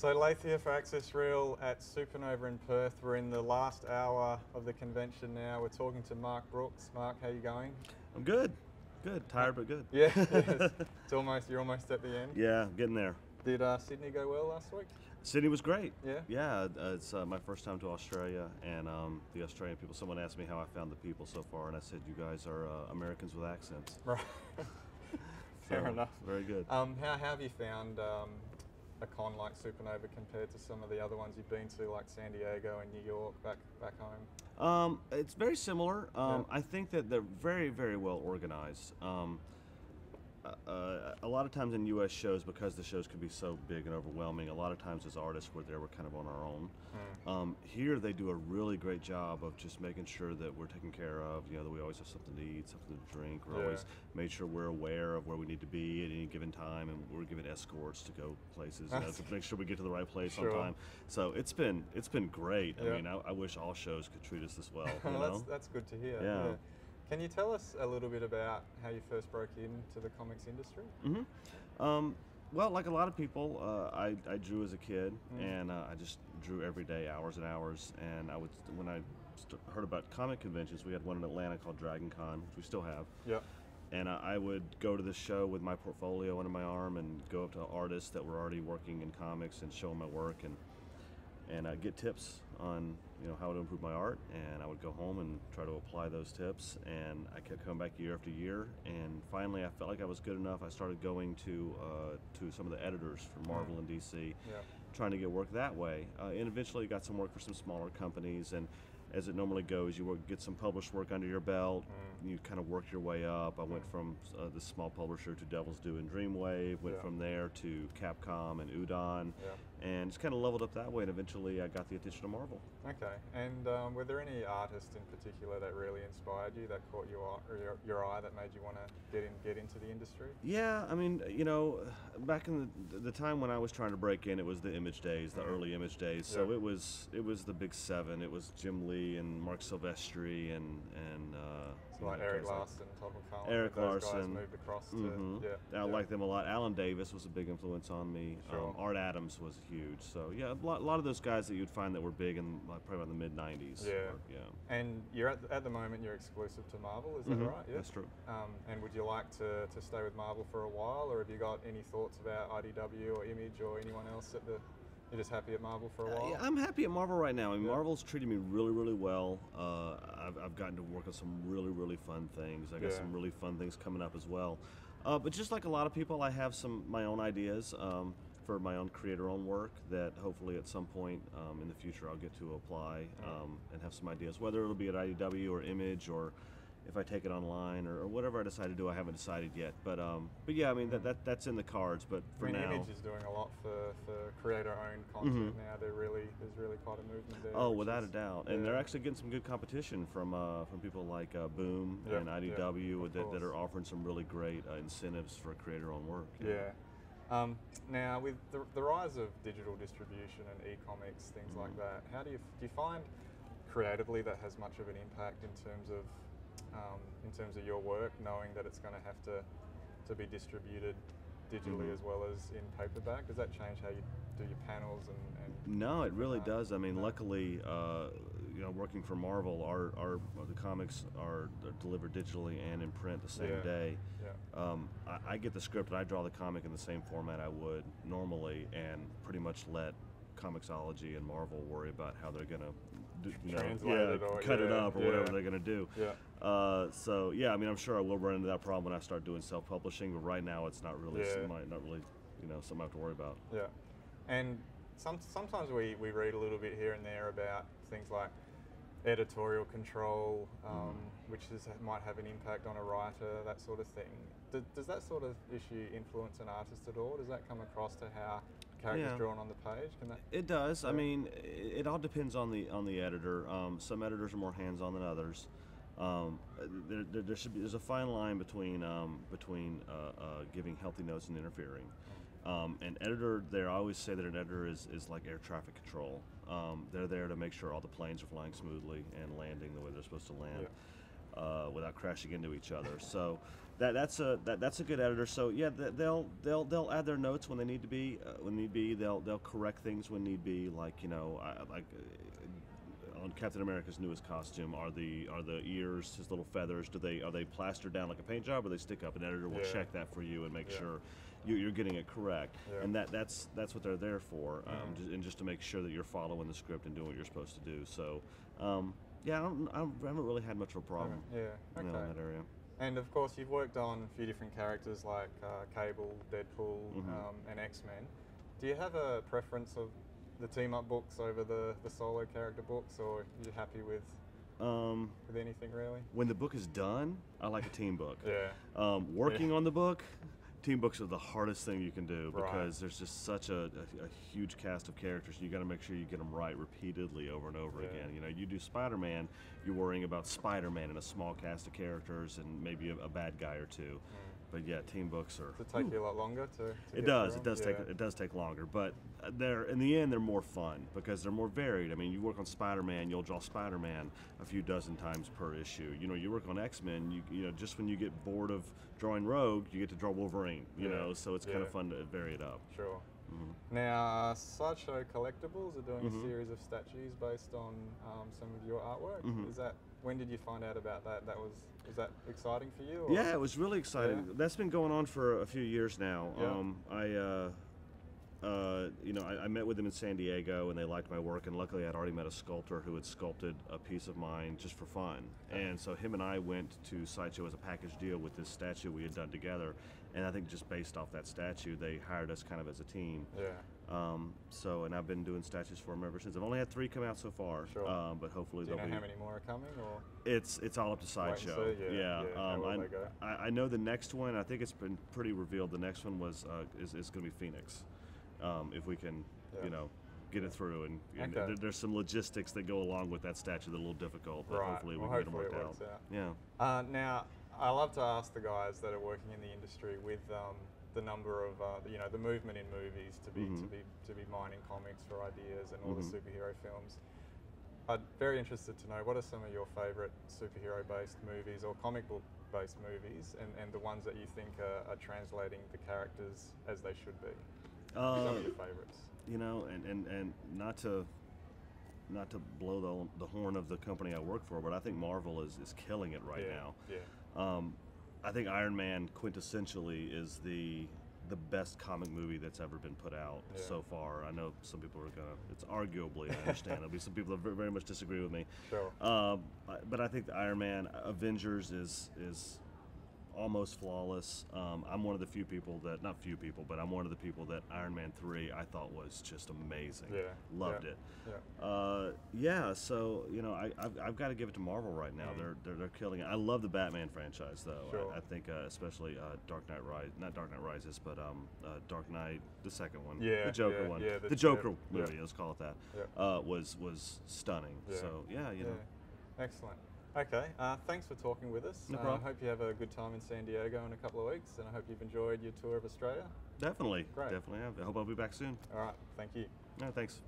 So Leith here for AccessReel at Supanova in Perth. We're in the last hour of the convention now. We're talking to Mark Brooks. Mark, how you going? I'm good. Good. Tired but good. Yeah, yes. it's almost you're almost at the end. Yeah, getting there. Did uh, Sydney go well last week? Sydney was great. Yeah. Yeah, uh, it's uh, my first time to Australia, and um, the Australian people. Someone asked me how I found the people so far, and I said, "You guys are uh, Americans with accents." Right. Fair So, enough. Very good. Um, how, how have you found um, a con like Supanova compared to some of the other ones you've been to, like San Diego and New York, back back home? Um, it's very similar. Um, Yeah. I think that they're very, very well organized. Um, uh, a lot of times in U.S. shows, because the shows can be so big and overwhelming, a lot of times as artists we're there, we're kind of on our own. Um, here they do a really great job of just making sure that we're taken care of. You know that we always have something to eat, something to drink. We're Yeah. always made sure we're aware of where we need to be at any given time, and we're given escorts to go places. You know, to make sure we get to the right place Sure. on time. So it's been it's been great. Yeah. I mean, I, I wish all shows could treat us this well. You Well, know? that's, that's good to hear. Yeah. Can you tell us a little bit about how you first broke into the comics industry? hmm Um, well, like a lot of people, uh, I, I drew as a kid, Mm. and uh, I just drew every day, hours and hours. And I would, when I st- heard about comic conventions, we had one in Atlanta called Dragon Con, which we still have. Yep. And uh, I would go to this show with my portfolio under my arm and go up to artists that were already working in comics and show them my work and and I'd get tips on you know how to improve my art. And I would go home and try to apply those tips. And I kept coming back year after year. And finally, I felt like I was good enough. I started going to uh, to some of the editors for Marvel and DC Yeah. trying to get work that way. Uh, and eventually got some work for some smaller companies. And as it normally goes, you work, get some published work under your belt. Mm. You kind of work your way up. I went from uh, this small publisher to Devil's Due and Dreamwave. Went Yeah. from there to Capcom and Udon, Yeah. And just kind of leveled up that way. And eventually, I got the attention of Marvel. Okay. And um, were there any artists in particular that really inspired you, that caught your your, your eye, that made you want to get in, get into the industry? Yeah, I mean, you know, back in the, the time when I was trying to break in, it was the image days, the Mhm. early image days. So Yeah. it was it was the big seven. It was Jim Lee and Marc Silvestri and and uh, So like know, Erik Larsen, Todd McFarlane. Erik Larsen. moved across to. Mhm. Yeah. I yeah. like them a lot. Alan Davis was a big influence on me. Sure. Um, Art Adams was huge. So yeah, a lot, a lot of those guys that you'd find that were big in like, probably about the mid '90s. Yeah. were- yeah. And you're at the, at the moment you're exclusive to Marvel, is that Mhm, right? Yeah. That's true. Um, and would you like to, to stay with Marvel for a while, or have you got any thoughts about IDW or Image or anyone else at the? You're just happy at Marvel for a Uh, while. yeah, I'm happy at Marvel right now. I mean, Yeah. Marvel's treated me really, really well. Uh, I've, I've gotten to work on some really, really fun things. I got Yeah. some really fun things coming up as well. Uh, but just like a lot of people, I have some my own ideas um, for my own creator-owned work that hopefully at some point um, in the future I'll get to apply um, and have some ideas. Whether it'll be at IDW or Image or if I take it online or, or whatever I decide to do, I haven't decided yet. But um, but yeah, I mean that, that that's in the cards. But for I mean, now, Image is doing a lot for, for creator-owned content now. They're really there's really quite a movement there. Oh, without a is- doubt, and they're actually getting some good competition from uh, from people like uh, Boom Yep, and yep, IDW of that, that are offering some really great uh, incentives for creator-owned work. Yeah. Um, now, with the, the rise of digital distribution and e-comics, things like Mm. that, how do you do you find creatively that has much of an impact in terms of um, in terms of your work, knowing that it's going to have to to be distributed digitally Mhm. as well as in paperback? Does that change how you do your panels and? and No, it really does. I mean, luckily, uh, you know, working for Marvel, our, our the comics are delivered digitally and in print the same Yeah. day. yeah. Um, I, I get the script and I draw the comic in the same format I would normally, and pretty much let Comixology and Marvel worry about how they're gonna, do, you know, yeah, it or- cut it up or whatever they're gonna do. Yeah. Uh, so yeah, I mean, I'm sure I will run into that problem when I start doing self-publishing, but right now it's not really, Yeah. not really, you know, something I have to worry about. Yeah, and some, sometimes we, we read a little bit here and there about things like editorial control, um, which is, might have an impact on a writer, that sort of thing. Does, does that sort of issue influence an artist at all? Does that come across to how characters Yeah. drawn on the page? Can that? It does. I mean, it, it all depends on the on the editor. Um, some editors are more hands-on than others. Um, there, there, there should be there's a fine line between um, between uh, uh, giving healthy notes and interfering. Um, an editor, there, I always say that an editor is, is like air traffic control. Um, they're there to make sure all the planes are flying smoothly and landing the way they're supposed to land. Yeah. uh, without crashing into each other. So that that's a that, that's a good editor. So yeah, they'll they'll they'll add their notes when they need to be uh, when need be. They'll they'll correct things when need be. Like you know, I, like uh, on Captain America's newest costume, are the are the ears his little feathers? Do they are they plastered down like a paint job, or they stick up? An editor will Yeah. check that for you and make Yeah. sure you, you're getting it correct. Yeah. And that that's that's what they're there for, um, Mm. ju- and just to make sure that you're following the script and doing what you're supposed to do. So. Um, yeah, I, don't, I haven't really had much of a problem Yeah. you know, Okay. in that area. And of course, you've worked on a few different characters like uh, Cable, Deadpool, Mhm. um, and X Men. Do you have a preference of the team up books over the, the solo character books, or are you happy with, Um, with anything really? when the book is done, I like a team book. Yeah. Um, working on the book, team books are the hardest thing you can do Right. because there's just such a, a, a huge cast of characters. You got to make sure you get them right repeatedly over and over Yeah. again. You know, you do Spider-Man, you're worrying about Spider-Man and a small cast of characters and maybe a, a bad guy or two. But yeah, team books are. Does it take you a lot longer to? to It does. It does them? take it does take longer, but uh, they're in the end they're more fun because they're more varied. I mean, you work on Spider-Man, you'll draw Spider-Man a few dozen times per issue. You know, you work on X-Men, you you know, just when you get bored of drawing Rogue, you get to draw Wolverine. You Yeah, know, so it's kind of fun to vary it up. Sure. Mhm. Now, Sideshow Collectibles are doing Mhm. a series of statues based on um, some of your artwork. Mhm. Is that when did you find out about that? That was was that exciting for you? or- Yeah, it was really exciting. Yeah. That's been going on for a few years now. Yeah. Um, I, uh, uh, you know, I, I met with them in San Diego, and they liked my work. And luckily, I'd already met a sculptor who had sculpted a piece of mine just for fun. Okay. And so him and I went to Sideshow as a package deal with this statue we had done together. And I think just based off that statue, they hired us kind of as a team. Yeah. Um, so, and I've been doing statues for them ever since. I've only had three come out so far, Sure. um, but hopefully Do you know there'll be. how many more are coming? Or It's it's all up to sideshow. see, yeah, yeah, um, I. I, I know the next one. I think it's been pretty revealed. The next one was uh, is, is going to be Phoenix. Um, if we can, Yeah. you know, get it through, and, and Okay. there's some logistics that go along with that statue that are a little difficult, but Right. hopefully we Well, can get them worked out. out. Yeah. Uh, now, I love to ask the guys that are working in the industry with um, the number of uh, you know the movement in movies to be to Mhm. be to be mining comics for ideas and all Mhm. the superhero films. I'm very interested to know what are some of your favourite superhero-based movies or comic book-based movies, and, and the ones that you think are, are translating the characters as they should be. Some Uh, of your favourites. you know, and, and, and not to not to blow the, the horn of the company I work for, but I think Marvel is, is killing it right yeah. now. Yeah. Um, I think Iron Man quintessentially is the the best comic movie that's ever been put out Yeah. so far. I know some people are gonna. It's arguably. I understand. There'll be some people that very, very much disagree with me. Sure. Um, but I think the Iron Man Avengers is is almost flawless. Um, I'm one of the few people that not few people, but I'm one of the people that Iron Man three I thought was just amazing. Yeah, loved yeah, it. Yeah. Uh, yeah, so you know, I, I've, I've got to give it to Marvel right now. Mm. They're, they're they're killing it. I love the Batman franchise though. Sure. I, I think uh, especially uh, Dark Knight Rise, not Dark Knight Rises, but um, uh, Dark Knight, the second one, Yeah, the Joker yeah, one, yeah, the, the- Joker yeah, movie. Let's call it that. Yeah. Uh, was was stunning. Yeah. So yeah, you know, Excellent. Okay, uh, thanks for talking with us. No Uh, problem. I hope you have a good time in San Diego in a couple of weeks, and I hope you've enjoyed your tour of Australia. definitely, Great. definitely have. I hope I'll be back soon. All right, thank you. No, thanks.